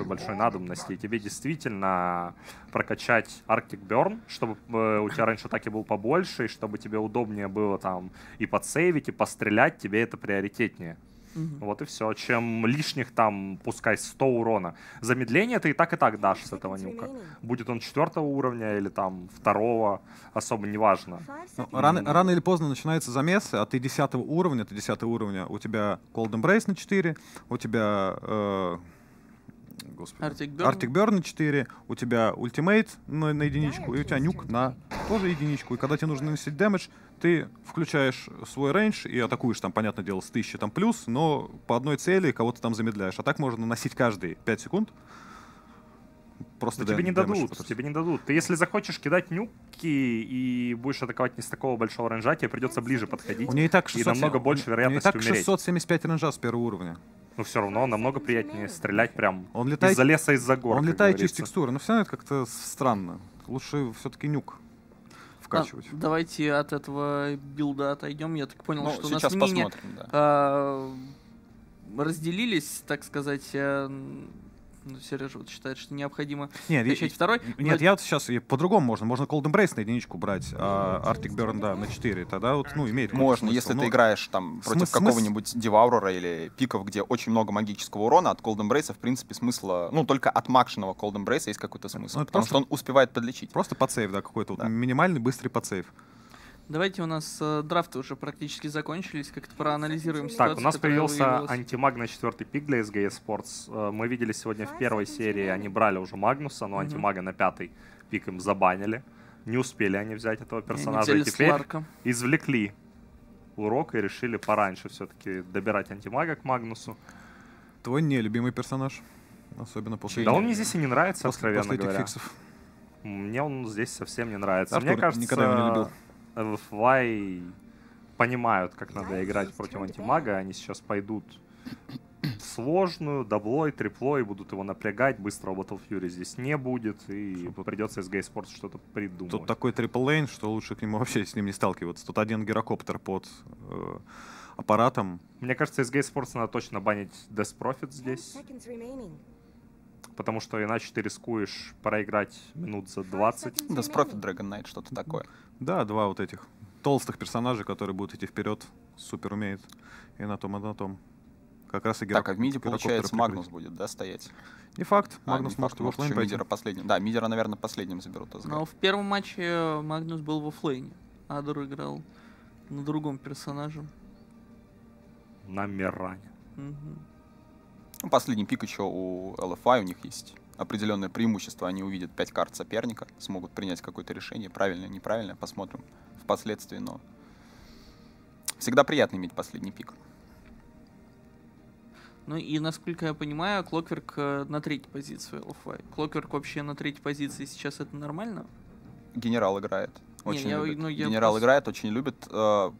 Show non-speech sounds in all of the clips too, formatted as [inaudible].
такой большой надобности. И тебе действительно прокачать Arctic Burn, чтобы э, у тебя раньше атаки был побольше, и чтобы тебе удобнее было там и подсейвить, и пострелять, тебе это приоритетнее. Угу. Вот и все. Чем лишних там, пускай 100 урона. Замедление ты и так и так дашь с этого нюка. Будет он четвертого уровня или там второго, особо не важно. Ну, рано, рано или поздно начинается замес, а ты 10 уровня, ты 10 уровня, у тебя Cold Embrace на 4, у тебя... Э, господи. Arctic Burn. Arctic Burn на 4, у тебя ultimate на, на единичку, и у тебя nuke на тоже единичку. И когда тебе нужно наносить damage, ты включаешь свой range и атакуешь там, понятное дело, с 1000 там плюс, но по одной цели кого-то там замедляешь. А так можно наносить каждые 5 секунд. Просто да тебе не дадут, тебе не дадут. Ты если захочешь кидать нюки и будешь атаковать не с такого большого range а, тебе придется ближе подходить. У нее и так 600, и намного больше вероятности умереть. У нее и так 675 range а с первого уровня. Но все равно намного приятнее стрелять прям он летает, из-за леса, из-за гор. Он летает через текстуры, но все равно это как-то странно. Лучше все-таки нюк вкачивать. А, давайте от этого билда отойдем. Я так понял, ну, что у нас мнения да. а, разделились, так сказать, э, ну, Сережа вот считает, что необходимо нет, качать я, второй. Нет, но... я вот сейчас по-другому можно. Можно Cold Embrace на единичку брать, а Arctic Burn, да, на 4. Тогда вот, ну, имеет Можно, смысл, если но... ты играешь там против смыс... какого-нибудь Деваурора или пиков, где очень много магического урона, от Cold Embrace, в принципе, смысла... Ну, только от макшенного Cold Embrace есть какой-то смысл. Ну, потому просто... что он успевает подлечить. Просто подсейв, да, какой-то да. Вот минимальный быстрый подсейв. Давайте у нас э, драфты уже практически закончились, как-то проанализируем ситуацию. Так, у нас появился антимаг на четвертый пик для SGS Sports. Э, мы видели сегодня в первой серии, они брали уже Магнуса, но антимага на пятый пик им забанили. Не успели они взять этого персонажа. И теперь извлекли урок и решили пораньше все-таки добирать антимага к Магнусу. Твой нелюбимый персонаж, особенно после... Да он мне здесь и не нравится, после, откровенно после говоря. Фиксов. Мне он здесь совсем не нравится. Артур мне кажется, никогда его не любил. Fly понимают, как надо играть против антимага. Они сейчас пойдут сложную, даблой, триплой, будут его напрягать. Быстрого Battle Fury здесь не будет, и придется SG Sports что-то придумать. Тут такой трипл лейн, что лучше к нему [laughs] вообще с ним не сталкиваться. Тут один гирокоптер под э, аппаратом. Мне кажется, SG Sports надо точно банить Death Profit здесь. Потому что иначе ты рискуешь проиграть минут за 20. Death Profit, Dragon Knight, что-то такое. Да, два вот этих толстых персонажей, которые будут идти вперед, супер умеют. И на том, и на том. Как раз и герок... Так, а в миде, получается, Магнус будет, да, стоять? Не факт. А, Магнус не может факт, может Мидера последним. Да, Мидера, наверное, последним заберут. Но в первом матче Магнус был в оффлейне. Адор играл на другом персонаже. На Миране. Угу. Ну, последний пик еще у LFI, у них есть определенное преимущество. Они увидят 5 карт соперника, смогут принять какое-то решение, правильное, неправильное, посмотрим впоследствии, но всегда приятно иметь последний пик. Ну и, насколько я понимаю, Клокверк э, на третьей позиции LFI. Клокверк вообще на третьей позиции сейчас это нормально? Генерал играет. Очень не, любит. Я, ну, я Генерал просто... играет, очень любит. Э,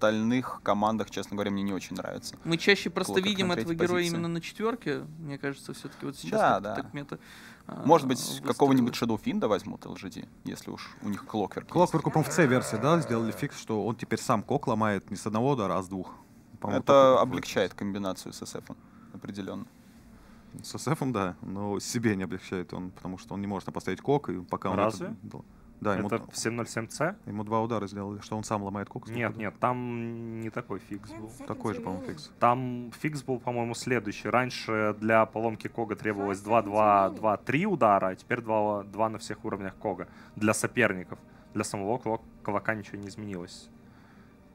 остальных командах, честно говоря, мне не очень нравится. Мы чаще просто Клокверк видим этого героя позиции. именно на четверке. Мне кажется, все-таки вот сейчас да, так, да. так мета. А, Может быть, какого-нибудь Shadow Fiend возьмут LGD, если уж у них Клокверк. Клокверк, по-моему, в C-версии, да, сделали фикс, что он теперь сам кок ломает не с одного удара, а с двух. Это облегчает комбинацию с SF определенно. С SF, да, но себе не облегчает он, потому что он не может поставить cog, и пока он... Разве? Это... Да, ему, это в 707C? Ему два удара сделали, что он сам ломает cogs. Нет, нет, там не такой фикс был. Такой же, по-моему, фикс. Там фикс был, по-моему, следующий. Раньше для поломки Cog а требовалось 2-2-2-3 удара, а теперь 2, 2 на всех уровнях Cog а. Для соперников. Для самого Клока ничего не изменилось.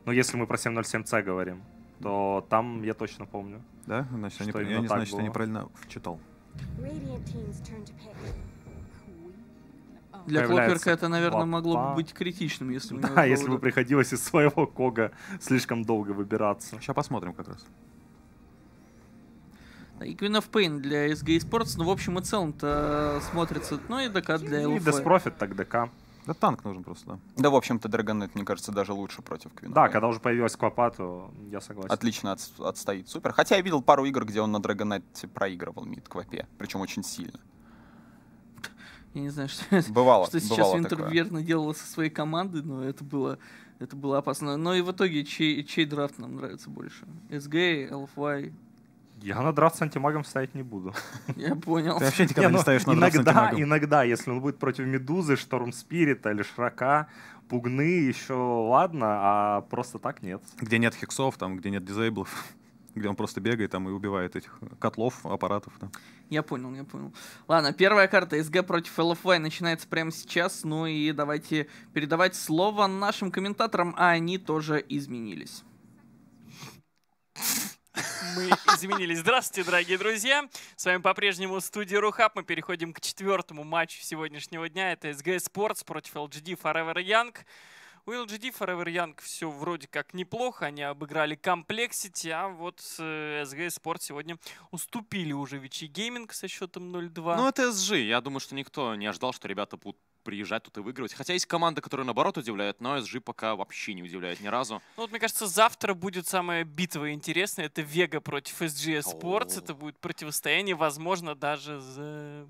Но если мы про 707C говорим, то там я точно помню. Да? Значит, они, я не знаю, что я неправильно читал. Для Клокверка это, наверное, могло бы быть критичным, если Да, если бы приходилось из своего кога слишком долго выбираться. Сейчас посмотрим как раз. И Queen of Pain для SG Sports, ну, в общем и целом-то смотрится, ну, и ДК для LFA. И Death Profit, так ДК. Да танк нужен просто, да. Да, в общем-то, Dragonet, мне кажется, даже лучше против Квина. Да, когда уже появилась Квапа, то я согласен. Отлично от, отстоит, супер. Хотя я видел пару игр, где он на Dragonet проигрывал мид Квапе, причем очень сильно. Я не знаю, [laughs] что, бывало, что сейчас бывало Винтерверт наделала со своей командой, но это было, это было опасно. Но и в итоге чей, чей драфт нам нравится больше? SG, LFY? Я на драфт с антимагом ставить не буду. [laughs] Я понял. Ты вообще никогда не, ну, ставишь на драфт с иногда, антимагом. иногда, если он будет против Медузы, Шторм Спирита или Шрака, Пугны еще ладно, а просто так нет. Где нет хексов, там, где нет дизейблов, где он просто бегает там и убивает этих котлов, аппаратов. Да. Я понял, я понял. Ладно, первая карта СГ против LFY начинается прямо сейчас. Ну и давайте передавать слово нашим комментаторам, а они тоже изменились. Мы изменились. Здравствуйте, дорогие друзья. С вами по-прежнему студия Рухаб. Мы переходим к четвертому матчу сегодняшнего дня. Это SG Sports против LGD Forever Young. У LGD Forever Young все вроде как неплохо. Они обыграли Complexity, а вот э, SG Sport сегодня уступили уже Вичи Гейминг со счетом 0-2. Ну, это SG. Я думаю, что никто не ожидал, что ребята будут приезжать тут и выигрывать. Хотя есть команды, которые наоборот удивляют, но SG пока вообще не удивляет ни разу. Ну вот, мне кажется, завтра будет самая битва интересная. Это Вега против SG Sports. О. Это будет противостояние, возможно, даже за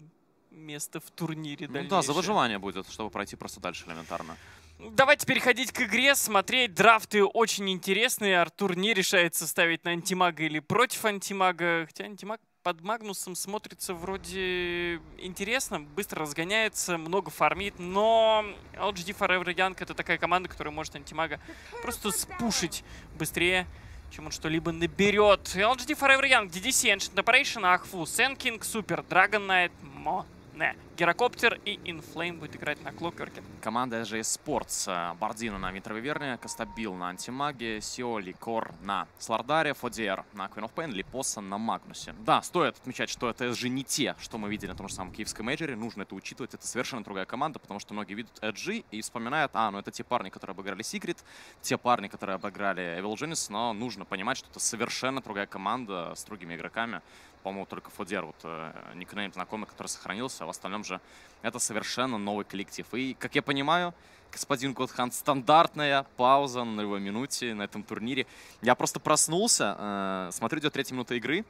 место в турнире Ну да, за выживание будет, чтобы пройти просто дальше элементарно. Давайте переходить к игре, смотреть. Драфты очень интересные. Артур не решается ставить на антимага или против антимага. Хотя антимаг под Магнусом смотрится вроде интересно, быстро разгоняется, много фармит, но LGD Forever Young это такая команда, которая может антимага просто спушить быстрее, чем он что-либо наберет. LGD Forever Young, DDC, Ancient Operation, Ахфу, Сенкинг, Супер, Dragon Knight, Мо, не. Герокоптер и Inflame будет играть на Клокверке. Команда SG Sports. э, Бардина на Винтервиверне, Кастабил на Антимаге, Сиоли, Кор на Слардаре, Фодиер на Queen of Pain, Липоса на Магнусе. Да, стоит отмечать, что это SG не те, что мы видели на том же самом киевском мейджоре. Нужно это учитывать. Это совершенно другая команда, потому что многие видят SG и вспоминают, а, ну это те парни, которые обыграли Secret, те парни, которые обыграли Evil Genius, но нужно понимать, что это совершенно другая команда с другими игроками. По-моему, только Фодер, вот э, никнейм знакомый, который сохранился, а в остальном же это совершенно новый коллектив. И, как я понимаю, господин Godhunt, стандартная пауза на его минуте на этом турнире. Я просто проснулся, э, смотрю, идет третья минута игры,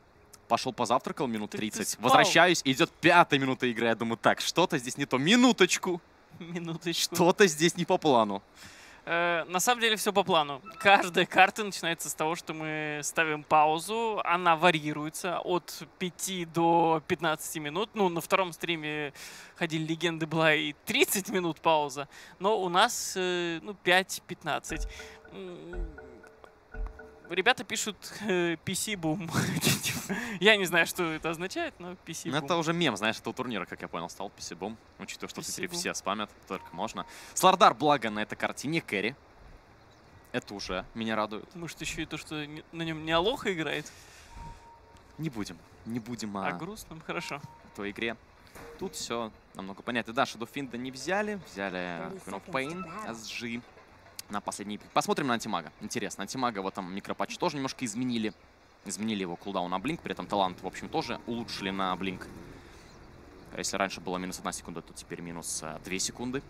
пошел позавтракал минут Ты- ты 30, спал? возвращаюсь, и идет пятая минута игры. Я думаю, так, что-то здесь не то. Минуточку, [laughs] Минуточку. что-то здесь не по плану. Э, на самом деле все по плану. Каждая карта начинается с того, что мы ставим паузу. Она варьируется от 5 до 15 минут. Ну, на втором стриме ходили легенды, была и 30 минут пауза. Но у нас э, ну, 5-15. Ребята пишут [laughs] э, PC-бум. [laughs] Я не знаю, что это означает, но Ну, PC-бум. это уже мем, знаешь, этого турнира, как я понял, стал писибом. Учитывая, что теперь PC-бум. все спамят, только можно. Слардар, благо, на этой карте не кэрри. Это уже меня радует. Может, еще и то, что на нем не Алоха играет, Не будем, не будем а о грустным. Хорошо. той игре. Тут все намного понятно. Да, Shadow Fiend не взяли, взяли Queen of Pain, SG на последний пик. Посмотрим на Антимага. Интересно, Антимага в этом микропатче тоже немножко изменили. Изменили его кулдаун на блинк, при этом талант, в общем, тоже улучшили на блинк. Если раньше было минус 1 секунда, то теперь минус 2 секунды.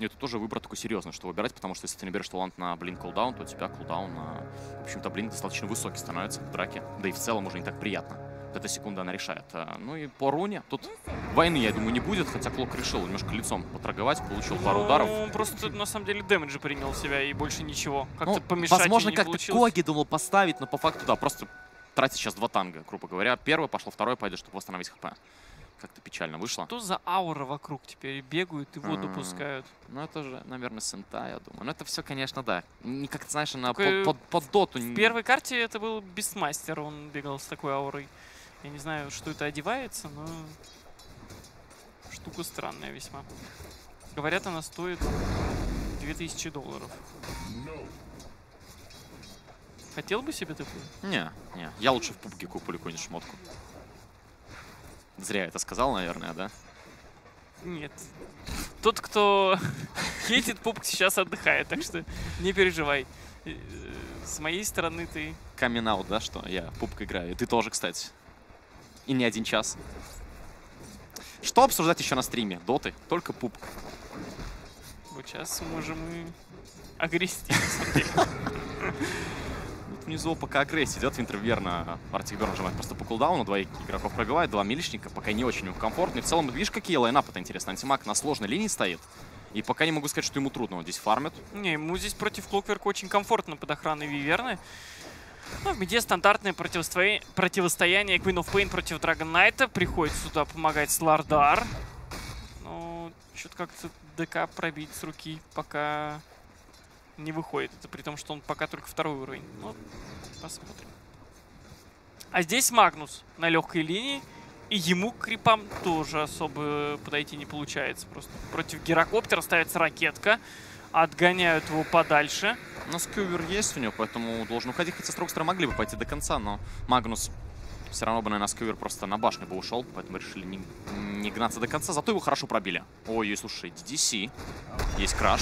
И это тоже выбор такой серьезный, что выбирать, потому что если ты не берешь талант на блинк кулдаун, то у тебя кулдаун, на, в общем-то, блинк достаточно высокий становится в драке. Да и в целом уже не так приятно. Эта секунда она решает. А, Ну и по руне тут войны, я думаю, не будет, хотя Клок решил немножко лицом поторговать, получил пару Ну, ударов. Он просто, на самом деле, дэмэджа принял в себя и больше ничего. Как-то Ну, помешать возможно, как-то. Коги думал поставить, но по факту, да, просто тратит сейчас два танга, грубо говоря. Первый пошел, второй пойдет, чтобы восстановить хп. Как-то печально вышло. Что за аура вокруг теперь? Бегают и воду М. пускают. Ну, это же, наверное, сента, я думаю. Но это все, конечно, да. Не как, знаешь, на под, под, под доту. В первой карте это был Бестмастер, он бегал с такой аурой. Я не знаю, что это одевается, но штука странная весьма. Говорят, она стоит 2000 долларов. Хотел бы себе такую? Не, не. Я лучше в пубге куплю какую-нибудь шмотку. Зря я это сказал, наверное, да? Нет. Тот, кто [laughs] хейтит пупк, сейчас отдыхает, так что не переживай. Э, С моей стороны ты... камин да, что я пубг играю. И ты тоже, кстати. И не один час. Что обсуждать еще на стриме? Доты? Только пубг. Вот сейчас можем и. [laughs] Тут внизу пока агрессия идет, Винтерверна Артик Берн нажимает просто по кулдауну, двоих игроков пробивает, два миличника, пока не очень комфортно. И в целом, видишь, какие лайнапы-то интересно. Антимаг на сложной линии стоит. И пока не могу сказать, что ему трудно. Вот здесь фармят. Не, ему здесь против Клокверка очень комфортно под охраной Виверны. Ну, в меде стандартное противостояние, противостояние Queen of Pain против Dragon Knight. Приходит сюда помогать Слардар. Ну, что-то как-то ДК пробить с руки пока не выходит. Это при том, что он пока только второй уровень. Ну, посмотрим. А здесь Магнус на легкой линии. И ему к крипам тоже особо подойти не получается. Просто против гирокоптера ставится ракетка. Отгоняют его подальше. Но скювер есть у него, поэтому должен уходить. Хотя Строкстеры могли бы пойти до конца, но Магнус все равно бы, наверное, скювер просто на башню бы ушел. Поэтому решили не, не гнаться до конца. Зато его хорошо пробили. Ой, слушай, DDC. Есть краш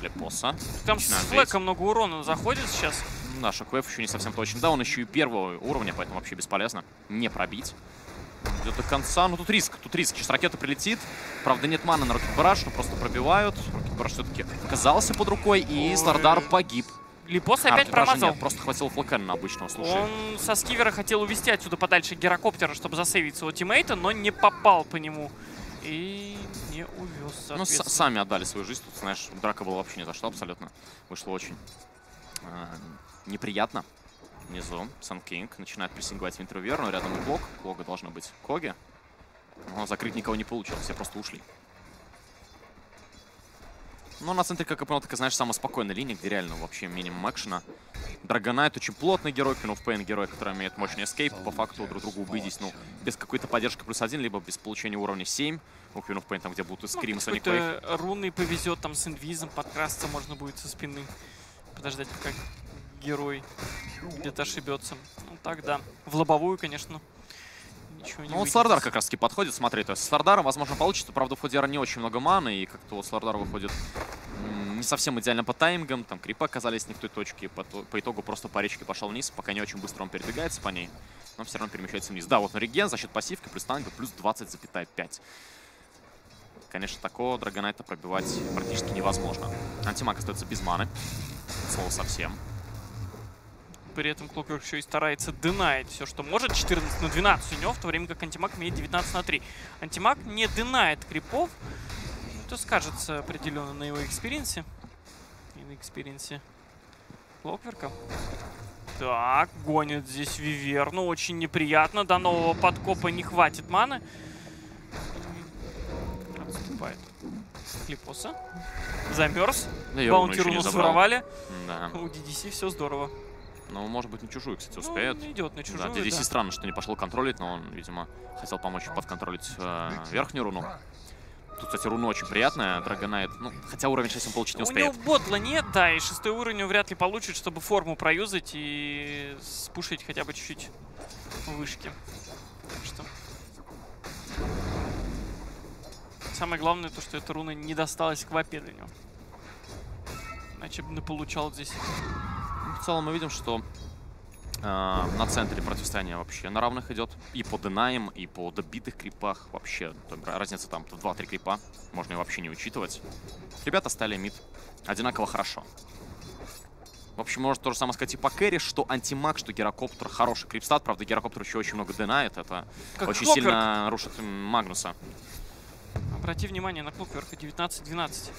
для босса. Там с флэком много урона заходит сейчас. Да, Шоквейв еще не совсем точно. Да, он еще и первого уровня, поэтому вообще бесполезно. Не пробить. Идет до конца. Ну, тут риск. Тут риск. Сейчас ракета прилетит. Правда, нет маны на Рокет Бараш, но просто пробивают. Рокет Бараш все-таки оказался под рукой, и Слардар погиб. Липос опять промазал. Нет, просто хватило флэкена на обычного, слушай. Он со скивера хотел увести отсюда подальше гирокоптера, чтобы засейвить своего тиммейта, но не попал по нему. И не увез, Ну, сами отдали свою жизнь. Тут, знаешь, драка была вообще не за что абсолютно. Вышло очень э, неприятно внизу. Сан Кинг начинает прессинговать Винтервер, но рядом и Клок. Клога должно быть Коги. Но закрыть никого не получилось, все просто ушли. Но на центре, как и понял, такая, знаешь, самая спокойная линия, где реально вообще минимум экшена. Драгонайт очень плотный герой, Pain герой, который имеет мощный эскейп. По факту друг другу убедить, ну, без какой-то поддержки плюс один, либо без получения уровня 7. У of Pain там, где будут скрим, ну, Соник руны повезет, там с инвизом подкрасться можно будет со спины. Подождать, пока герой где-то ошибется. Ну так, да. В лобовую, конечно, ничего не Ну вот Слардар как раз таки подходит, смотри, то есть с Слардаром, возможно, получится. Правда, у Фудера не очень много маны, и как-то вот Слардар выходит не совсем идеально по таймингам. Там крипы оказались не в той точке. По, по итогу просто по речке пошел вниз. Пока не очень быстро он передвигается по ней, но все равно перемещается вниз. Да, вот на реген за счет пассивки плюс танга плюс 20,5. Конечно, такого Dragon Knight а пробивать практически невозможно. Антимаг остается без маны. Слово совсем при этом Клокверк еще и старается динать все, что может. 14 на 12 у него, в то время как Антимаг имеет 19 на 3. Антимаг не динает крипов. Это скажется определенно на его experience. И на experience Клокверка. Так, гонит здесь Виверну. Очень неприятно. До нового подкопа не хватит маны. Отступает. Клипоса. Замерз. Да Баунти руну своровали. Да. У DDC все здорово. Ну, может быть, на чужую, кстати, успеет. Ну, идет на чужую, да. DDC да. странно, что не пошел контролить, но он, видимо, хотел помочь подконтролить э, верхнюю руну. Тут, кстати, руна очень приятная, Драгонайт. Ну, хотя уровень сейчас он получить не успеет. У него ботла нет, да, и шестой уровень вряд ли получит, чтобы форму проюзать и спушить хотя бы чуть-чуть вышки. Так что... Самое главное то, что эта руна не досталась к вапе для него. Иначе бы не получал здесь в целом мы видим, что э, на центре противостояние вообще на равных идет. И по денаям, и по добитых крипах. Вообще, разница там в 2-3 крипа. Можно ее вообще не учитывать. Ребята стали мид одинаково хорошо. В общем, может то же самое сказать и по кэрри, что антимаг, что гирокоптер. Хороший крипстат, правда, гирокоптер еще очень много динает. Это как очень Клокверк. сильно рушит Магнуса. Обрати внимание на Клокверка 19-12.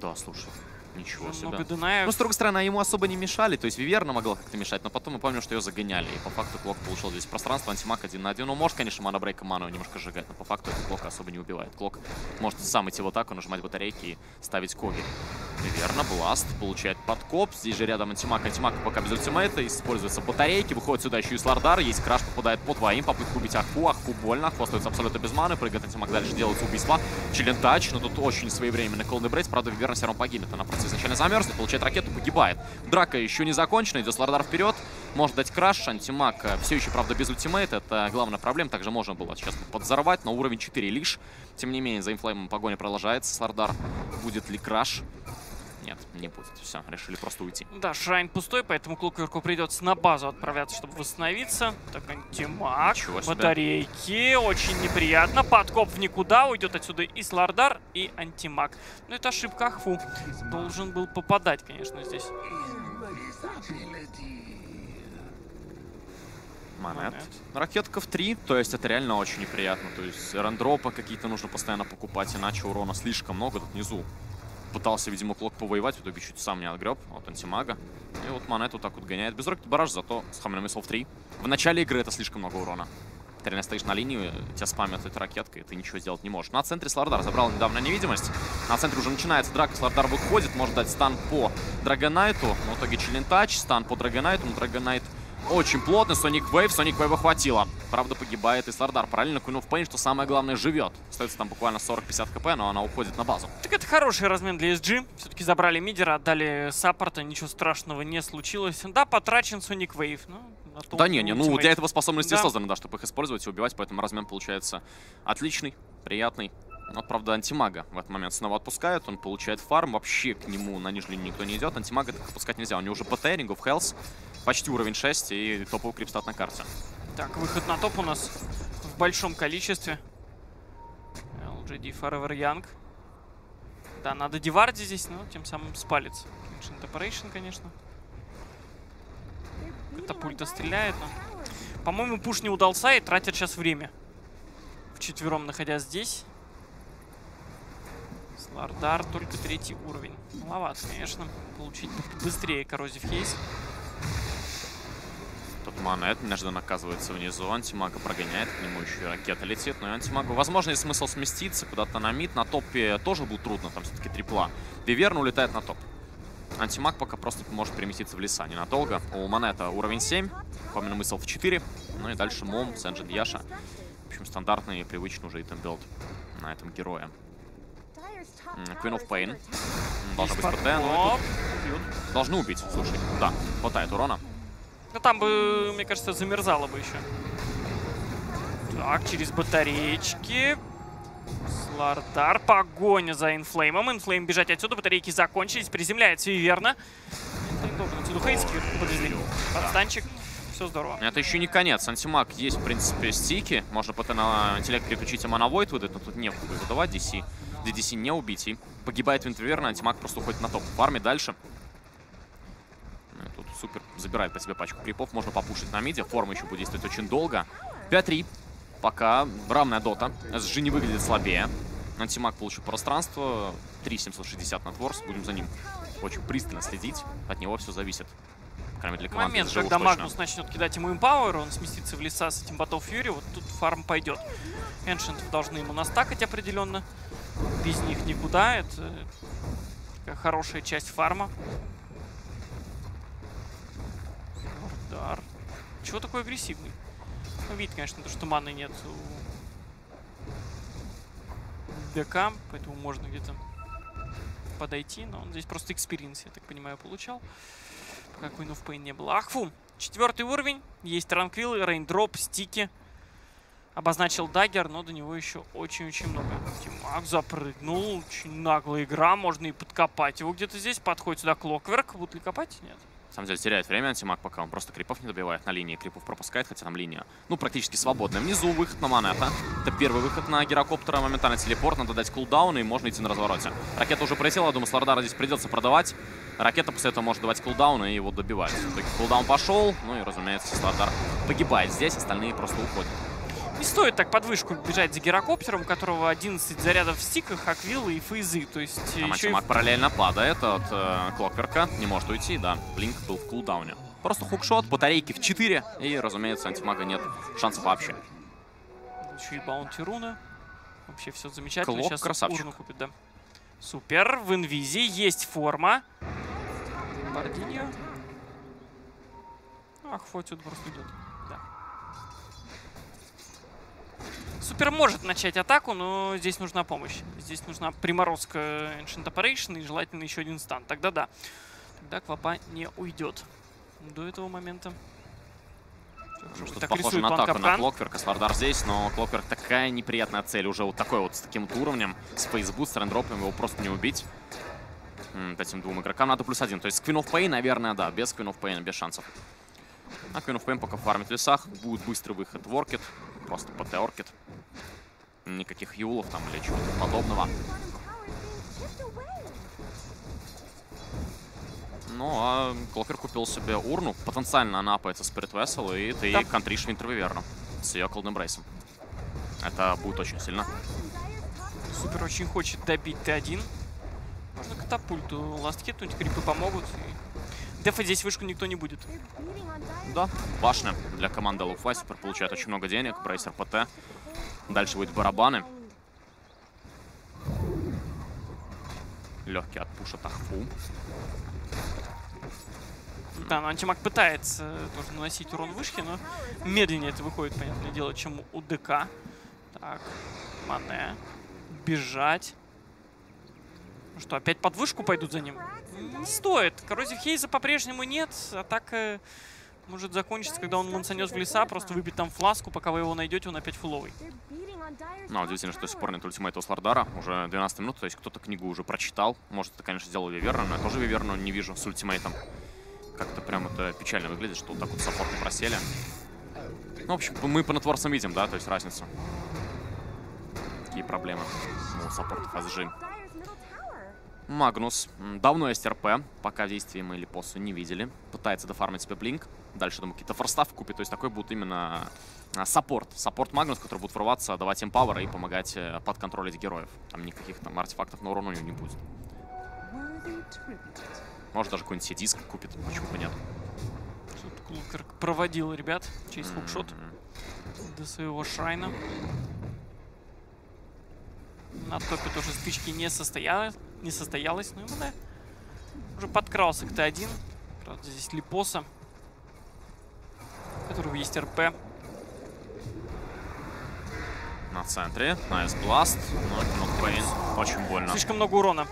Да, слушай. Ничего себе. Много Дунаев. Ну, с другой стороны, ему особо не мешали. То есть Виверна могла как-то мешать, но потом мы помним, что ее загоняли. И по факту Клок получил здесь пространство, антимаг один на один. Ну, может, конечно, манабрейка ману немножко сжигать, но по факту это Клок особо не убивает. Клок может сам идти в атаку, нажимать батарейки и ставить коги. Виверна, Бласт, получает подкоп. Здесь же рядом антимаг. Антимаг пока без ультимейта. Используются батарейки. Выходит сюда еще и Слардар. Есть краш, попадает по двоим. Попытка убить Ахфу. Ахфу больно. Ахфу остается абсолютно без маны. Прыгает антимаг. Дальше делается убийство. Челентач. Но тут очень своевременный колдный брейс. Правда, Виверна все равно погибнет. Она просто изначально замерзнет получает ракету, погибает. Драка еще не закончена, идет Слардар вперед. Может дать краш, антимаг э, все еще, правда, без ультимейта. Это главная проблема. Также можно было сейчас подзорвать, но уровень 4 лишь. Тем не менее, за инфлеймом погоня продолжается. Слардар будет ли краш? Нет, не будет. Все, решили просто уйти. Да, шрайн пустой, поэтому Клокверку придется на базу отправляться, чтобы восстановиться. Так, антимаг, батарейки, очень неприятно. Подкоп в никуда, уйдет отсюда и Слардар, и антимаг. Ну, это ошибка Ахфу. Должен был попадать, конечно, здесь. Монет. Ракетка в 3, то есть это реально очень неприятно. То есть рандропа какие-то нужно постоянно покупать, иначе урона слишком много тут внизу. Пытался, видимо, клок повоевать, в итоге чуть сам не отгреб от антимага. И вот Монет вот так вот гоняет без рокет бараж, зато с Хаммером Миссл в 3. В начале игры это слишком много урона. Ты реально стоишь на линии, тебя спамят этой ракеткой, и ты ничего сделать не можешь. На центре Слардар забрал недавно невидимость. На центре уже начинается драка, Слардар выходит, может дать стан по Драгонайту. Но в итоге Челентач, стан по Драгонайту, но Драгонайт очень плотно. Соник Вейв, Соник Вейва хватило. Правда, погибает и Слардар. Параллельно of Pain, что самое главное, живет. Остается там буквально 40-50 хп, но она уходит на базу. Так это хороший размен для SG. Все-таки забрали мидера, отдали саппорта, ничего страшного не случилось. Да, потрачен Соник Вейв, но да не, не, ну для этого способности да. созданы, да, чтобы их использовать и убивать, поэтому размен получается отличный, приятный. Вот, правда, антимага в этот момент снова отпускают, он получает фарм, вообще к нему на нижнюю линию никто не идет, антимага так отпускать нельзя, у него уже ПТ, Health, почти уровень 6 и топовый крипстат на карте. Так, выход на топ у нас в большом количестве. LGD Forever Young. Да, надо Диварди здесь, но тем самым спалится. Ancient Operation, конечно. Катапульта стреляет, но... По-моему, пуш не удался и тратят сейчас время. Вчетвером находясь здесь. Слардар только третий уровень. Маловато, конечно. Получить быстрее коррозив хейс. Тут Манет неожиданно оказывается внизу. Антимага прогоняет, к нему еще ракета летит. Но и Антимагу, возможно, есть смысл сместиться куда-то на мид. На топе тоже будет трудно, там все-таки трипла. Виверн улетает на топ. Антимаг пока просто может переместиться в леса ненадолго. У Монета уровень 7, помимо мысл в 4. Ну и дальше Мом, Сенджин Яша. В общем, стандартный и привычный уже итем билд на этом герое. Queen of Pain. Должна быть ПТ, но должны убить, слушай. Да, хватает урона. Ну там бы, мне кажется, замерзало бы еще. Так, через батареечки. Слардар, погоня за Инфлеймом. Инфлейм бежать отсюда, батарейки закончились, приземляется и верно. Инфлейм должен отсюда Хейски подвезли. Подстанчик. Все здорово. Это еще не конец. Антимаг есть, в принципе, стики. Можно потом на интеллект переключить, а Манавойт выдать, но тут некуда выдавать DC. DDC не убить. И погибает Винтерверна, антимаг просто уходит на топ. Фарме дальше. Ну, тут супер забирает по себе пачку крипов. Можно попушить на миде. Форма еще будет действовать очень долго. 5-3. Пока равная дота. SG не выглядит слабее. Антимаг получил пространство. 3760 на Творс. Будем за ним очень пристально следить. От него все зависит. Кроме для команды Момент, когда Магнус начнет кидать ему импауэр, он сместится в леса с этим Battle Fury, вот тут фарм пойдет. Эншентов должны ему настакать определенно. Без них никуда. Это такая хорошая часть фарма. Удар. Чего такой агрессивный? Ну, видит, конечно, то, что маны нет у ДК, поэтому можно где-то подойти, но он здесь просто experience, я так понимаю, получал. Пока Queen of Pain не было. Ахфу! Четвертый уровень. Есть tranquil, raindrop, стики. Обозначил dagger, но до него еще очень-очень много. Антимаг запрыгнул. Очень наглая игра. Можно и подкопать его где-то здесь. Подходит сюда Клокверк. Будут ли копать? Нет. На самом деле теряет время антимаг, пока он просто крипов не добивает на линии. Крипов пропускает, хотя там линия, ну, практически свободная. Внизу выход на Монета. Это первый выход на гирокоптера. Моментально телепорт. Надо дать кулдаун, и можно идти на развороте. Ракета уже пролетела. Думаю, Слардара здесь придется продавать. Ракета после этого может давать кулдаун и его добивать. В итоге кулдаун пошел. Ну и, разумеется, Слардар погибает здесь. Остальные просто уходят. Не стоит так под вышку бежать за гирокоптером, у которого 11 зарядов в стиках, аквилы и фейзы. То есть а еще и... параллельно падает от э, Клокверка. Не может уйти, да. Блинк был в кулдауне. Просто хукшот, батарейки в 4. И, разумеется, антимага нет шансов вообще. Еще и баунти руна. Вообще все замечательно. Клок Сейчас красавчик. урну купит, да. Супер. В инвизе есть форма. Бардиньо. Ах, Фотиут просто идет. Супер может начать атаку, но здесь нужна помощь. Здесь нужна приморозка Ancient Apparition и желательно еще один стан. Тогда да. Тогда Квапа не уйдет. До этого момента. Ну, что похоже на атаку на Клокверка. Слардар здесь, но Клокверк такая неприятная цель. Уже вот такой вот, с таким вот уровнем. С phase boots, raindrop ом его просто не убить. К этим двум игрокам надо плюс один. То есть Queen of Pain, наверное, да. Без Queen of Pain, без шансов. А Queen of Pain пока фармит в лесах. Будет быстрый выход в Orchid. Просто ПТ Orchid. Никаких юлов там или чего-то подобного. Ну, а Клокер купил себе урну. Потенциально она апается Spirit Vessel, и ты да. контришь Винтер Виверну с ее Cold Embrace. Это будет очень сильно. Супер очень хочет добить Т1. Можно катапульту ласт хитнуть, крипы помогут. И... Дефа здесь вышку никто не будет. Да, башня для команды Луфай. Супер получает очень много денег. Брейсер ПТ. Дальше будет барабаны. Легкий отпуш от Ахфу. Да, но антимаг пытается тоже наносить урон вышки, но медленнее это выходит, понятное дело, чем у ДК. Так, Мане. Бежать. Ну что, опять под вышку пойдут за ним? Не стоит. Коррозив Хейза по-прежнему нет. Атака может закончиться, когда он мансанет в леса, просто выбить там фласку, пока вы его найдете, он опять фуловый. Ну, удивительно, что до сих пор нет ультимейта у Слардара. Уже 12 минут, то есть кто-то книгу уже прочитал. Может, это, конечно, сделал Виверна, но я тоже Виверну не вижу с ультимейтом. Как-то прям это печально выглядит, что вот так вот саппорты просели. Ну, в общем, мы по нетворсам видим, да, то есть разницу. Какие проблемы у саппортов SG. Магнус. Давно есть РП. Пока в действии мы Липосу не видели. Пытается дофармить себе Blink. Дальше, думаю, какие-то Force Staff купит. То есть такой будет именно а, саппорт. Саппорт Магнус, который будет врываться, давать им Empower и помогать э, подконтролить героев. Там никаких там артефактов на урон у него не будет. Может, даже какой-нибудь диск купит. Почему бы нет? Тут Клокер проводил ребят через mm -hmm. Hookshot до своего шрайна. На топе тоже стычки не состоялось, не состоялось, но ему, да, уже подкрался к Т1. Правда, здесь Липоса, у которого есть РП. На центре, Ice Blast на Queen of Pain, очень больно. Слишком много урона.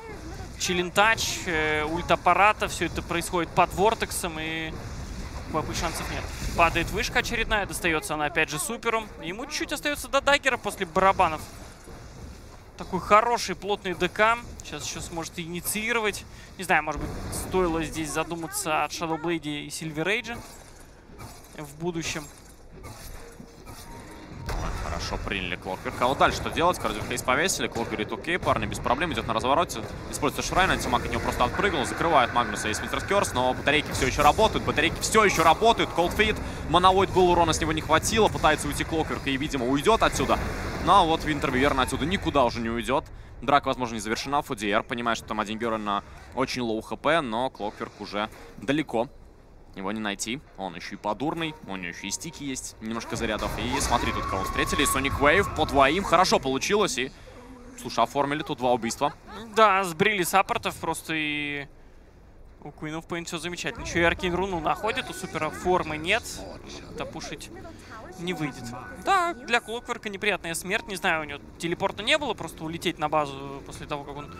Chilling Touch, э, ульт аппарата, все это происходит под Вортексом, и Бабы шансов нет. Падает вышка очередная, достается она опять же супером. Ему чуть-чуть остается до даггера после барабанов. Такой хороший, плотный ДК. Сейчас еще сможет инициировать. Не знаю, может быть, стоило здесь задуматься от Shadow Blade и Silver Edge в будущем. Хорошо приняли Клокверк. А вот дальше что делать? Corrosive Haze повесили. Клок говорит, окей, парни, без проблем. Идет на развороте. Используется Shrine. Антимаг от него просто отпрыгнул. Закрывает Магнуса и Winter's Curse. Но батарейки все еще работают. Батарейки все еще работают. Cold Feet. Mana Void был, урона с него не хватило. Пытается уйти Клокверк и, видимо, уйдет отсюда. Но вот Винтер Виверна отсюда никуда уже не уйдет. Драка, возможно, не завершена. Фудиер понимает, что там один Герон на очень лоу хп, но Клокверк уже далеко его не найти. Он еще и под урной, у него еще и стики есть, немножко зарядов. И смотри, тут кого встретили. Sonic Wave по двоим. Хорошо получилось. И, слушай, оформили тут два убийства. Да, сбрили саппортов просто и... У of Pain все замечательно. Еще и Arcane Руну находит, у Супера формы нет. Допушить не выйдет. Да, для Клокверка неприятная смерть. Не знаю, у него телепорта не было, просто улететь на базу после того, как он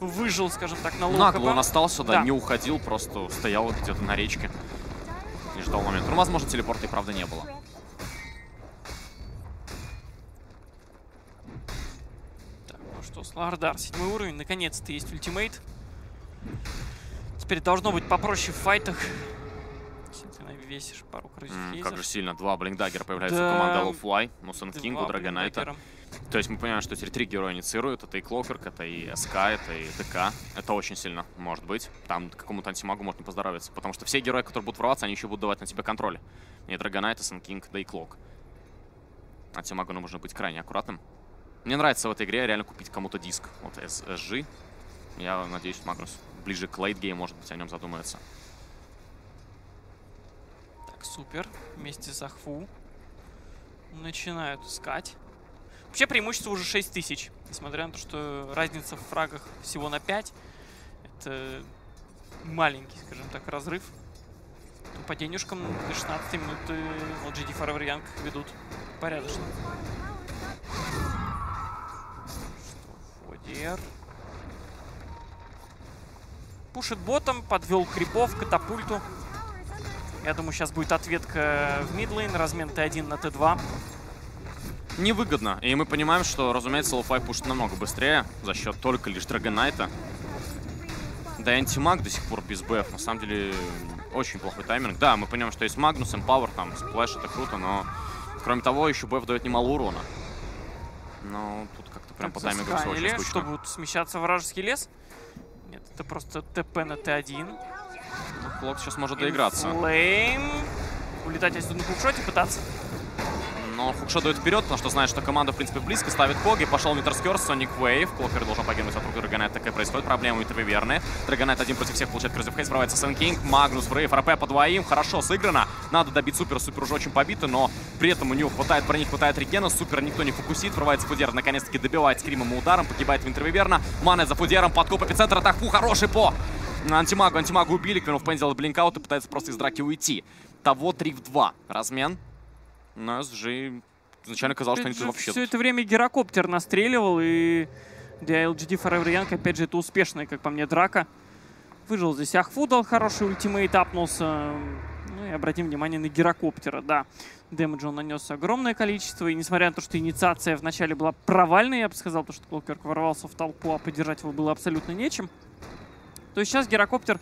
выжил, скажем так, на лоу Нагло он остался, да, да, не уходил, просто стоял где-то на речке. Не ждал момента. Ну, возможно, телепорта и правда не было. Так, ну что, Слардар, седьмой уровень, наконец-то есть ультимейт. Теперь должно быть попроще в файтах. Если ты навесишь пару крысей. Как же сильно. Два блинкдаггера появляются да. у команды Лоуфлай. Ну, Сэн Кингу, Драгонайта. То есть мы понимаем, что теперь три героя инициируют. Это и Клокверк, это и СК, это и ДК. Это очень сильно может быть. Там какому-то антимагу может не поздоровиться. Потому что все герои, которые будут врываться, они еще будут давать на тебя контроль. И Драгонайт, и Сэн Кинг, да и Клок. Антимагу нужно быть крайне аккуратным. Мне нравится в этой игре реально купить кому-то диск. Вот SG. Я надеюсь, Магнус ближе к лейтгейм, может быть, о нем задумается. Так, супер. Вместе с Ахфу начинают искать. Вообще преимущество уже 6 тысяч. Несмотря на то, что разница в фрагах всего на 5. Это маленький, скажем так, разрыв. По денежкам до 16 минуты LGD Forever Young ведут порядочно. Что, Фодер. Пушит ботом, подвел крипов, катапульту. Я думаю, сейчас будет ответка в мидлейн, размен Т1 на Т2 невыгодно. И мы понимаем, что, разумеется, Лоуфай пушит намного быстрее за счет только лишь Драгонайта. Да и антимаг до сих пор без БФ. На самом деле, очень плохой тайминг. Да, мы понимаем, что есть Магнус, Empower, там, splash, это круто, но, кроме того, еще БФ дает немало урона. Но тут как-то прям по таймингу все очень скучно. что, будут смещаться вражеский лес? Нет, это просто ТП на Т1. Ну, Клок сейчас может доиграться. Инфлейм. Улетать отсюда на хукшоте пытаться. Но Hookshot дает вперед, потому что знает, что команда, в принципе, близко. Ставит Коги. Пошел Winter's Curse, Sonic Wave. Клокер должен погибнуть от руки Драгонайт. Такая происходит. Проблема у Виверны. Драгонайт один против всех получает Corrosive Haze. Справляется Сэн Кинг. Магнус, Врейв, РП по двоим. Хорошо сыграно. Надо добить Супер. Супер уже очень побиты, но при этом у него хватает брони, хватает регена. Супер никто не фокусит. Врывается Фудер. Наконец-таки добивает скримом и ударом. Погибает Винтер Виверна. Мане за Фудером. Подкоп эпицентр. Атак Фу хороший по антимагу. Антимагу убили. Квинов Пен делает блинкаут и пытается просто из драки уйти. Того 3 в 2. Размен. Но SG изначально казалось, что они тут вообще... Все это время гирокоптер настреливал, и для LGD Forever Young, опять же, это успешная, как по мне, драка. Выжил здесь Ахфу, дал хороший ультимейт, апнулся. И обратим внимание на гирокоптера, да. Дэмэджа он нанес огромное количество, и несмотря на то, что инициация вначале была провальной, я бы сказал, то, что Клокерк ворвался в толпу, а поддержать его было абсолютно нечем, то сейчас гирокоптер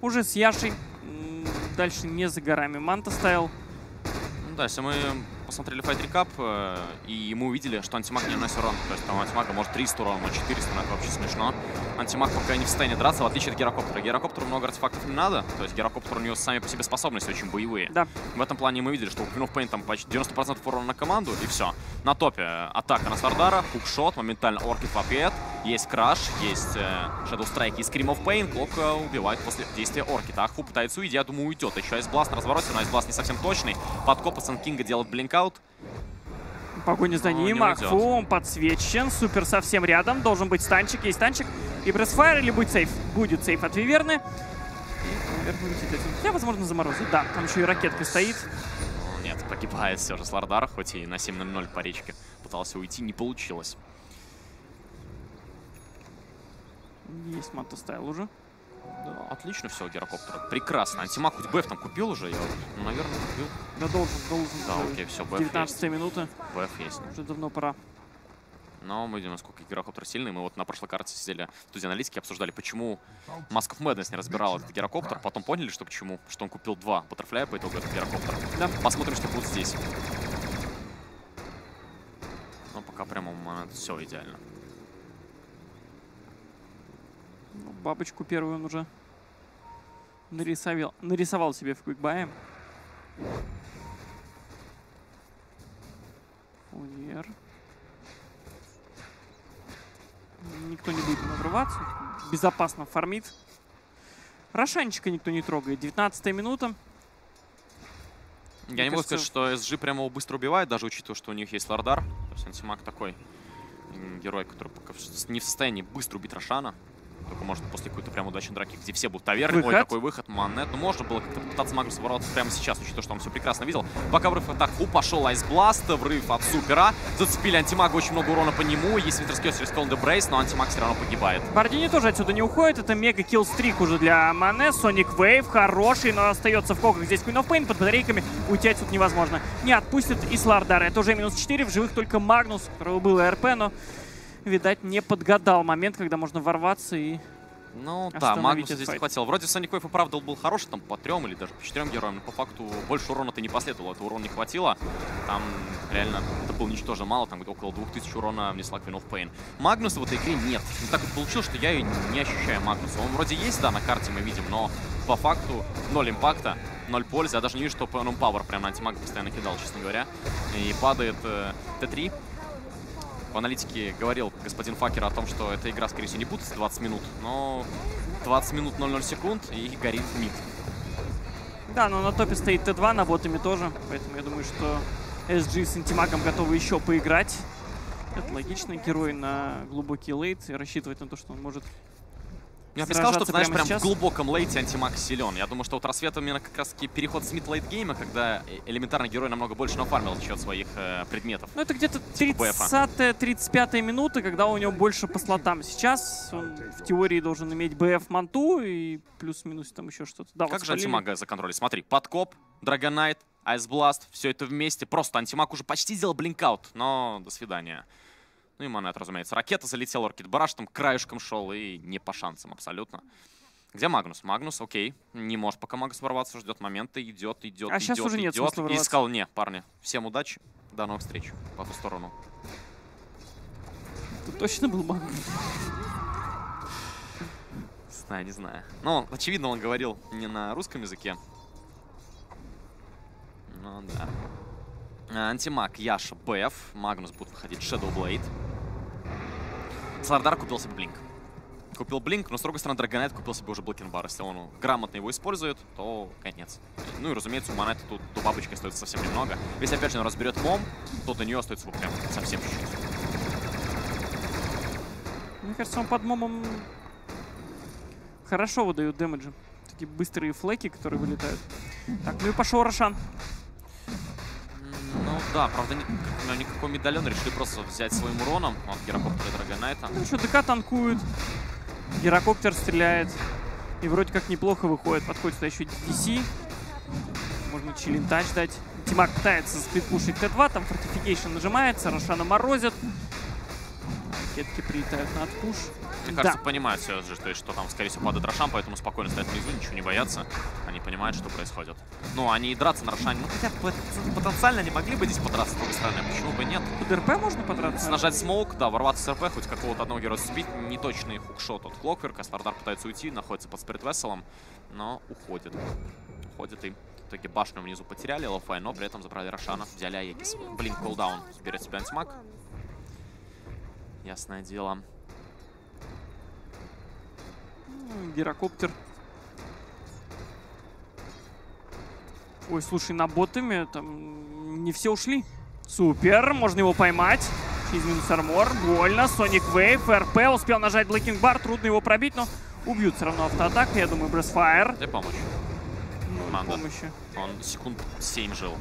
уже с Яшей дальше не за горами. Манта ставил. Ну да, если мы посмотрели Fight Recap, э, и мы увидели, что антимаг не наносит урон. То есть там антимага может 300 урона, но 400, но это вообще смешно. Антимаг пока не в состоянии драться, в отличие от гирокоптера. Гирокоптеру много артефактов не надо, то есть гирокоптер у него сами по себе способности очень боевые. Да. В этом плане мы видели, что у Queen of Pain там почти 90% урона на команду, и все. На топе атака на Сардара, хукшот, моментально орки в ответ, есть краш, есть э, Shadow Strike и Scream of Pain, Клок э, убивает после действия орки. Так, Ху пытается уйти, я думаю, уйдет. Еще Айсбласт на развороте, но Айсбласт не совсем точный. Подкоп Кинга делает блинкаут. Погоня за ним, Акфу, он подсвечен, супер совсем рядом, должен быть станчик, есть станчик. И бресфайр или будет сейф? Будет сейф от Виверны. Я, возможно, заморозит. Да, там еще и ракетка стоит. Нет, погибает все же Слардар, хоть и на 7 0 по речке пытался уйти, не получилось. Есть Манто стайл уже. Да, отлично все, гирокоптера. Прекрасно. Антимаг хоть БФ там купил уже? Я, ну, наверное, купил. Да, должен, должен. Да, окей, все, БФ 19 есть. минута. БФ есть. Уже давно пора. Но мы видим, насколько гирокоптер сильный. Мы вот на прошлой карте сидели в студии аналитики, обсуждали, почему Mask of Madness не разбирал этот гирокоптер. Потом поняли, что почему. Что он купил два баттерфляя по итогу этого гирокоптера. Да. Посмотрим, что будет здесь. Но пока прямо все идеально. Ну, бабочку первую он уже нарисовал, нарисовал себе в квикбае. Фунер. Никто не будет врываться. Безопасно фармит. Рошанчика никто не трогает. 19 минута. Я Мне не могу сказать, что SG прямо его быстро убивает, даже учитывая, что у них есть лордар. То есть антимаг такой герой, который пока не в состоянии быстро убить Рошана. Только, может, после какой-то прям удачной драки, где все будут таверны. Выход. Ой, какой выход, Манет. Ну, можно было как-то попытаться Магнуса бороться прямо сейчас, учитывая, что он все прекрасно видел. Пока врыв атак У пошел Айсбласт, врыв от Супера. Зацепили антимага, очень много урона по нему. Есть Винтерскес через Колонда Брейс, но антимаг все равно погибает. Бардини тоже отсюда не уходит. Это мега киллстрик уже для Мане. Соник Вейв хороший, но остается в коках здесь Queen of Pain. Под батарейками уйти отсюда невозможно. Не отпустит и Слардара. Это уже минус 4. В живых только Магнус, у которого было РП, но, видать, не подгадал момент, когда можно ворваться и ну да, Магнуса здесь не хватило. Вроде Соник Вейв и правда был хороший, там по трем или даже по четырем героям, но по факту больше урона-то не последовало, этого урона не хватило. Там реально это было ничтожно мало, там около 2000 урона внесла Queen of Pain. Магнуса в этой игре нет. Ну, так вот получилось, что я и не ощущаю Магнуса. Он вроде есть, да, на карте мы видим, но по факту ноль импакта, ноль пользы. Я даже не вижу, что Phantom Power прям на антимага постоянно кидал, честно говоря. И падает э, Т3, в аналитике говорил господин Факер о том, что эта игра, скорее всего, не будет 20 минут, но 20 минут 00 секунд и горит мид. Да, но на топе стоит Т2, на ботами тоже, поэтому я думаю, что SG с Интимагом готовы еще поиграть. Это логично, герой на глубокий лейт и рассчитывать на то, что он может я бы сказал, что, знаешь, прям сейчас? в глубоком лейте антимаг силен. Я думаю, что вот рассвет именно как раз таки переход с мид-лейт гейма, когда элементарный герой намного больше нафармил за счет своих э, предметов. Ну, это где-то 30-35 типа минуты, когда у него больше по слотам. Сейчас он в теории должен иметь БФ манту и плюс-минус там еще что-то. Да, как вот же антимага законтролить? Смотри, подкоп, Драгонайт, Ice Blast, все это вместе. Просто антимаг уже почти сделал blink out, но до свидания. Ну и Монет, разумеется. Ракета залетела, Rocket Barrage там краешком шел и не по шансам абсолютно. Где Магнус? Магнус, окей. Не может пока Магнус ворваться, ждет момента. Идет, идет, а идет, сейчас уже идет. нет И сказал, не, парни, всем удачи. До новых встреч по ту сторону. Тут точно был Магнус? Знаю, не знаю. Ну, очевидно, он говорил не на русском языке. Ну, да. Антимаг, Яша, БФ. Магнус будет выходить Shadow Blade. Слардар купил себе Блинк. Купил Блинк, но с другой стороны Драгонайт купил себе уже Блокинбар. Если он грамотно его использует, то конец. Ну и разумеется, у Монета тут до бабочки остается совсем немного. Если опять же он разберет Мом, то до нее остается вот прям совсем чуть-чуть. Мне кажется, он под Момом хорошо выдает дэмэджи. Такие быстрые флаки, которые вылетают. Так, ну и пошел Рошан. Ну да, правда, ни, ну, никакой медальон решили просто взять своим уроном от Герокоптера и Драгонайта. Ну еще ДК танкует. Герокоптер стреляет. И вроде как неплохо выходит. Подходит сюда еще DDC. Можно Chilling Touch дать. Антимаг пытается сплитпушить Т2. Там Fortification нажимается. Рошана морозит. Ракетки прилетают на отпуш. Мне кажется, да. понимают все же, то есть, что там, скорее всего, падает Рошан, поэтому спокойно стоят внизу, ничего не боятся. Они понимают, что происходит. Ну, они и драться на Рошане. Ну, хотя потенциально они могли бы здесь подраться с другой стороны. Почему бы нет? Под РП можно подраться? Нажать Smoke, да, ворваться с РП, хоть какого-то одного героя сбить. Неточный Hookshot от Клокверка. Слардар пытается уйти, находится под Спирит Весселом, но уходит. Уходит и в итоге башню внизу потеряли, Лоуфлай, но при этом забрали Рошана, взяли Aegis. Блин, Call Down, берет себе антимаг. Ясное дело. Гирокоптер. Ой, слушай, на ботами там не все ушли. Супер, можно его поймать. Через минус армор, больно. Соник Вейв, РП, успел нажать Блэкинг Бар, трудно его пробить, но убьют все равно автоатака. Я думаю, Бресфайр. Дай помощь. Ну, Команда. помощи. Он секунд 7 жил.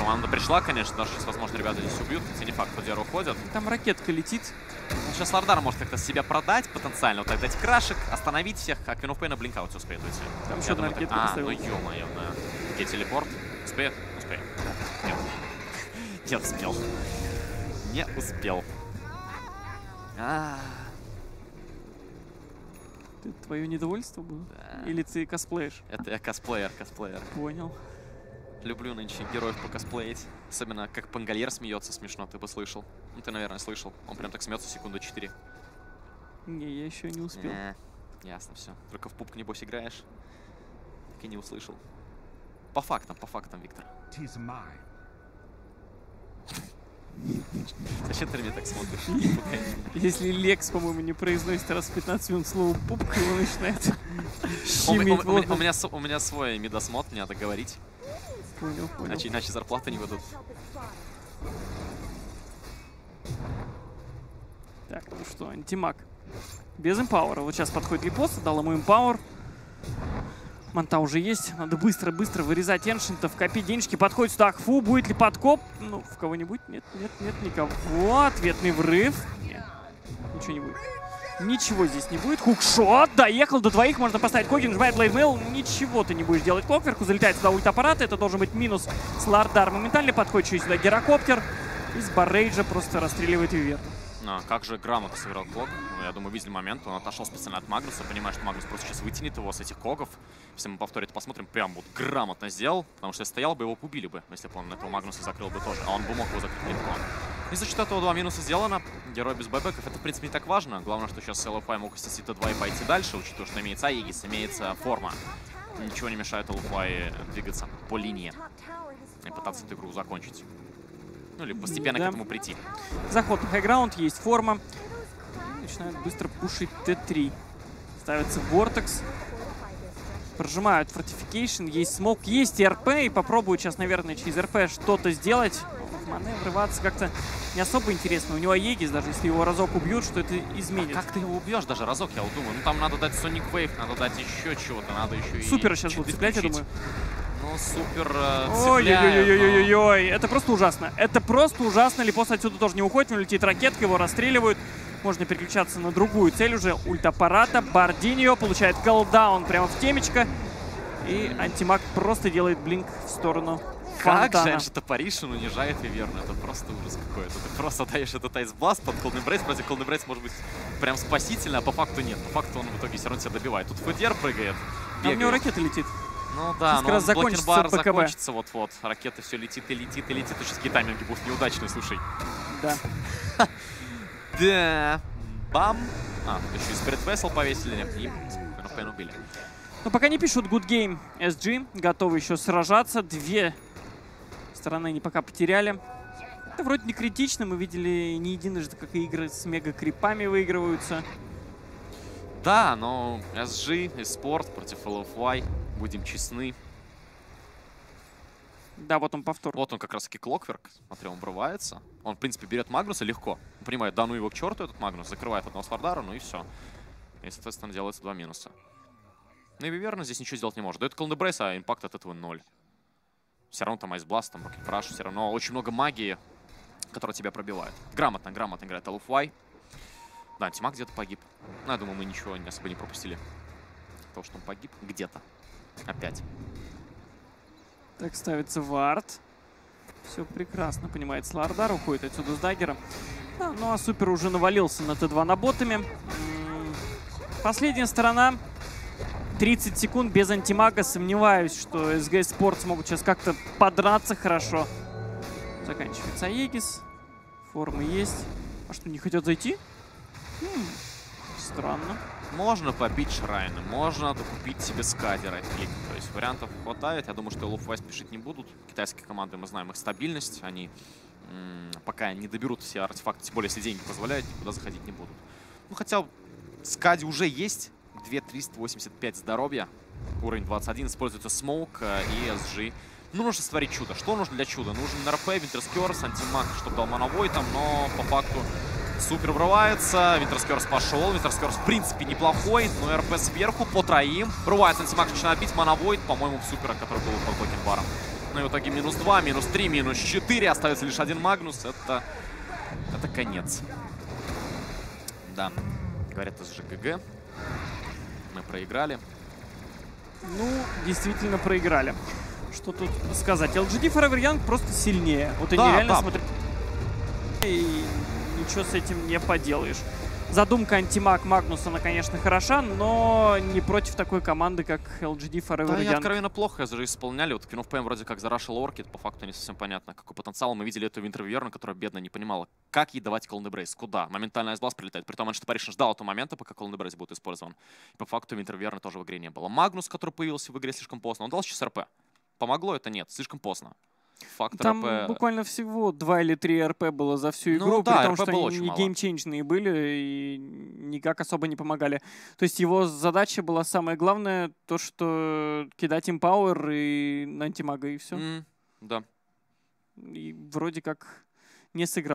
Команда пришла, конечно, даже сейчас, возможно, ребята здесь убьют, хотя не факт, Фудер уходят. Там ракетка летит. Ну, сейчас Лардар может как-то себя продать потенциально, вот так дать крашек, остановить всех, а Квин Пейна блинкаут успеет уйти. Там еще одна ракетка так... А, ну ё-моё, да. Где телепорт? Успеет? Успеет. Нет. [laughs] Не успел. Не успел. А -а -а. Это твое недовольство было? Да. Или ты косплеишь? Это я косплеер, косплеер. Понял. Люблю нынче героев покосплеить. Особенно, как Пангальер смеется смешно, ты бы слышал. Ну, ты, наверное, слышал. Он прям так смеется секунду 4. Не, я еще не успел. Э, ясно все. Только в пупк, небось, играешь. Так и не услышал. По фактам, по фактам, Виктор. Зачем ты меня так смотришь? Если Лекс, по-моему, не произносит раз в 15 минут слово пупка, его начинает щемить у меня свой медосмотр, не надо говорить. Понял, понял. Иначе, иначе зарплаты не выдадут. Так, ну что, антимаг. Без импауэра. Вот сейчас подходит Липос, дал ему импауэр. Манта уже есть. Надо быстро-быстро вырезать эншентов, копить денежки. Подходит сюда Акфу. Будет ли подкоп? Ну, в кого-нибудь? Нет, нет, нет, никого. Ответный врыв. Нет, ничего не будет. Ничего здесь не будет. Hookshot. Доехал до двоих. Можно поставить Коги. Нажимает Blade Mail. Ничего ты не будешь делать Клокверку. Залетает сюда ульт-аппарат. Это должен быть минус Слардар. Моментально подходит через сюда Герокоптер. Из Баррейджа просто расстреливает Виверну. А, как же грамотно сыграл Клок. Ну, я думаю, видели момент. Он отошел специально от Магнуса. Понимает, что Магнус просто сейчас вытянет его с этих когов. Если мы повторим посмотрим, прям вот грамотно сделал. Потому что если стоял бы, его убили бы. Если бы он этого Магнуса закрыл бы тоже. А он бы мог его закрыть легко. И за счет этого два минуса сделано. Герой без байбеков. Это, в принципе, не так важно. Главное, что сейчас LFI мог снести Т2 и пойти дальше, учитывая, что имеется Аегис, имеется форма. Ничего не мешает LFI двигаться по линии и пытаться эту игру закончить. Ну, или постепенно да. к этому прийти. Заход на хайграунд, есть форма. Начинают быстро пушить Т3. Ставится Вортекс. Прожимают Fortification, есть смог, есть РП. И попробуют сейчас, наверное, через РП что-то сделать. Мане врываться как-то не особо интересно. У него Егис, даже если его разок убьют, что это изменит. А как ты его убьешь даже разок, я вот думаю. Ну там надо дать Sonic Wave, надо дать еще чего-то, надо еще Супер сейчас будут цеплять, я думаю. Ну, супер э, Ой-ой-ой-ой-ой-ой, это просто ужасно. Это просто ужасно. Липос отсюда тоже не уходит, он летит ракетка, его расстреливают. Можно переключаться на другую цель уже. Ульт аппарата. Бардиньо получает колдаун прямо в темечко. И антимаг просто делает блинк в сторону как же Энджи Топоришин унижает Виверну. Это просто ужас какой-то. Ты просто даешь этот айсбласт под Cold Embrace. Против Cold Embrace может быть прям спасительно, а по факту нет. По факту он в итоге все равно себя добивает. Тут ФДР прыгает. А у него ракета летит. Ну да, сейчас но раз закончится бар закончится вот-вот. Ракета все летит и летит и летит. Сейчас какие тайминги будут неудачные, слушай. Да. [laughs] Да. Бам. А, тут еще и Spirit Vessel повесили и Пен убили. Но пока не пишут Good Game SG, готовы еще сражаться. Две стороны они пока потеряли. Это вроде не критично, мы видели не единожды, как игры с мега-крипами выигрываются. Да, но SG и спорт против LFY, будем честны. Да, вот он повтор. Вот он как раз таки Клокверк. Смотри, он врывается. Он, в принципе, берет Магнуса легко. Он понимает, да ну его к черту этот Магнус. Закрывает одного Свардара, ну и все. И, соответственно, делается два минуса. Ну и Виверна здесь ничего сделать не может. Дает Колдебрейс, а импакт от этого ноль. Все равно там Айсбласт, там Рокет Краш, все равно очень много магии, которая тебя пробивает. Грамотно, грамотно играет LFY. Да, Тимак где-то погиб. Ну, я думаю, мы ничего особо не пропустили. То, что он погиб где-то. Опять. Так ставится вард. Все прекрасно понимает Слардар. Уходит отсюда с даггером. Да, ну а Супер уже навалился на Т2 на ботами. Последняя сторона. 30 секунд без антимага. Сомневаюсь, что SG Sport смогут сейчас как-то подраться хорошо. Заканчивается Аегис. Формы есть. А что, не хотят зайти? Хм, странно. Можно побить Шрайна, можно докупить себе скади клик. То есть вариантов хватает. Я думаю, что LFY спешить не будут. Китайские команды, мы знаем их стабильность. Они пока не доберут все артефакты, тем более, если деньги позволяют, никуда заходить не будут. Ну, хотя скади уже есть. 2385 здоровья. Уровень 21. Используется smoke э, и SG. Ну, нужно сотворить чудо. Что нужно для чуда? Нужен РП, Winter's Curse, антимаг, чтобы дал Mana Void там, но по факту Супер врывается. Winter's Curse пошел. Winter's Curse, в принципе, неплохой. Но РП сверху по троим. Врывается антимаг, начинает бить. Mana Void, по-моему, супера, который был под токен баром. Ну и в итоге минус 2, минус 3, минус 4. Остается лишь один Магнус. Это, это конец. Да. Говорят, это ГГ. Мы проиграли. Ну, действительно проиграли. Что тут сказать? LGD Forever Young просто сильнее. Вот да, они реально да. смотрят... И ничего с этим не поделаешь. Задумка антимаг Магнуса, она, конечно, хороша, но не против такой команды, как LGD Forever Да, и Young. откровенно плохо же исполняли. Вот of Pain вроде как зарашил Orchid, по факту не совсем понятно, какой потенциал. Мы видели эту Winter Виверну, которая бедно не понимала, как ей давать Cold Embrace, куда. Моментально Ice Blast прилетает. При том, что Apparition ждал этого момента, пока Cold Embrace будет использован. И по факту Winter Виверны тоже в игре не было. Магнус, который появился в игре слишком поздно, он дал сейчас РП. Помогло это? Нет, слишком поздно. Фактор Там РП... буквально всего 2 или 3 РП было за всю игру, Ну при да, том, РП что они не мало. геймчейнджные были и никак особо не помогали. То есть его задача была самое главное, то, что кидать им пауэр и на антимага, и все. М, Да. И вроде как не сыграл.